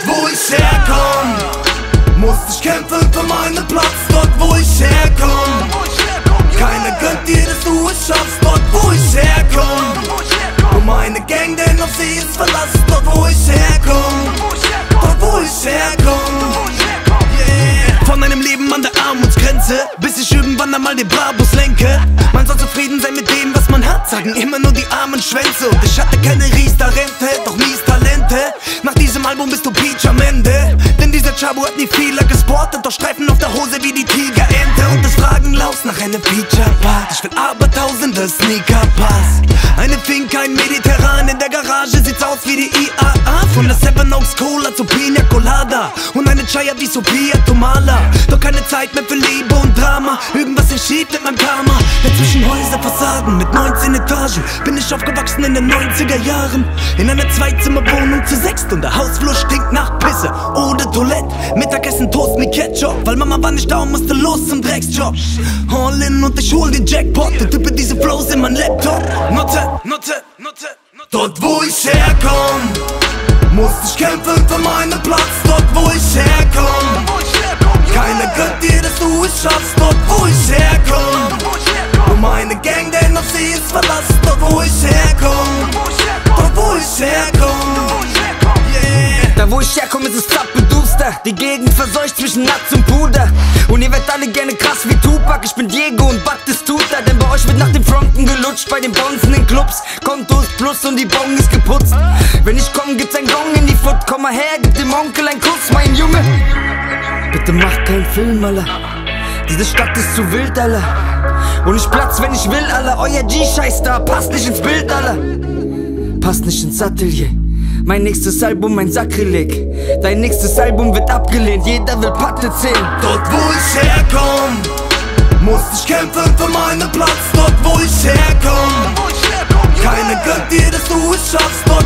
Dort wo ich herkomm, musste ich kämpfen für meinen Platz. Dort wo ich herkomm, keiner gönnt dir, dass du es schaffst. Dort wo ich herkomm, und meine Gang, denn auf sie ist Verlass. Dort wo ich herkomm, dort wo ich herkomm. Yeah. Von einem Leben an der Armutsgrenze, bis ich irgendwann einmal den Brabus lenke. Man soll zufrieden sein mit dem, was man hat, sagen immer nur die armen Schwänze. Und ich hatte keine Riester-Rente, doch mies Talente. Nach diesem Album bist du. Chabu hat nie Fehler gesportet, doch Streifen auf der Hose wie die Tigerente. Und das Fragen laus nach einem Feature-Part. Ich will aber tausende Sneaker-Pass. Eine Finca in Mediterran, in der Garage sieht's aus wie die IAA. Von der Seven Oaks Cola zu Pina Colada. Und eine Chaya wie Sophia Tomala. Doch keine Zeit mehr für Liebe und Drama. Irgendwas ist schief mit meinem Karma. Dazwischen Häuserfassaden mit 19 Etagen. Bin ich aufgewachsen in den 90er Jahren. In einer Zweizimmerwohnung zu sechst. Und der Hausflur stinkt nach Pisse oder Toilette. Mittagessen Toast mit Ketchup. Weil Mama war nicht da und musste los zum Drecksjob. All in und ich hol den Jackpot. Und tippe diese Flows in mein Laptop. Note, Note, Note, Note. Dort wo ich herkomm, musste ich kämpfen für meinen Platz. Dort wo ich herkomm. Keiner gönnt dir, dass du es schaffst. Dort wo ich herkomm. Und meine Gang, denn auf sie ist Verlass. Dort wo ich herkomm. Dort wo ich herkomm. Yeah. Da wo ich herkomme ist es zappeduster Die Gegend verseucht zwischen Natz und Puder. Und ihr werdet alle gerne krass wie Tupac. Ich bin Diego und Batistuta Denn bei euch wird nach dem Fronten gelutscht Bei den Bonzen in Clubs. Kontos plus und die Bong ist geputzt. Wenn ich komm, gibt's ein Gong in die Foot. Komm mal her, gib dem Onkel einen Kuss, mein Junge. Bitte mach keinen Film, Alter. Diese Stadt ist zu wild, Alter. Und ich platz, wenn ich will, Alter. Euer G-Scheiß da, passt nicht ins Bild, Alter. Passt nicht ins Atelier mein nächstes Album ein Sakrileg. Dein nächstes Album wird abgelehnt, jeder will Patte zählen. Dort wo ich herkomm, musste ich kämpfen für meinen Platz. Dort wo ich herkomm, keiner gönnt dir, dass du es schaffst. Dort